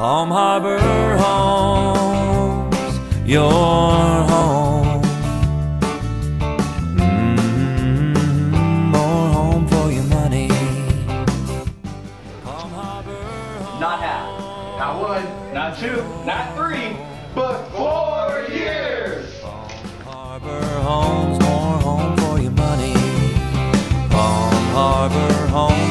Palm Harbor Homes, your home. Mm, more home for your money. Palm Harbor Homes. Not half. Not one, not two, not three, but four years. Palm Harbor Homes, more home for your money. Palm Harbor Homes, home.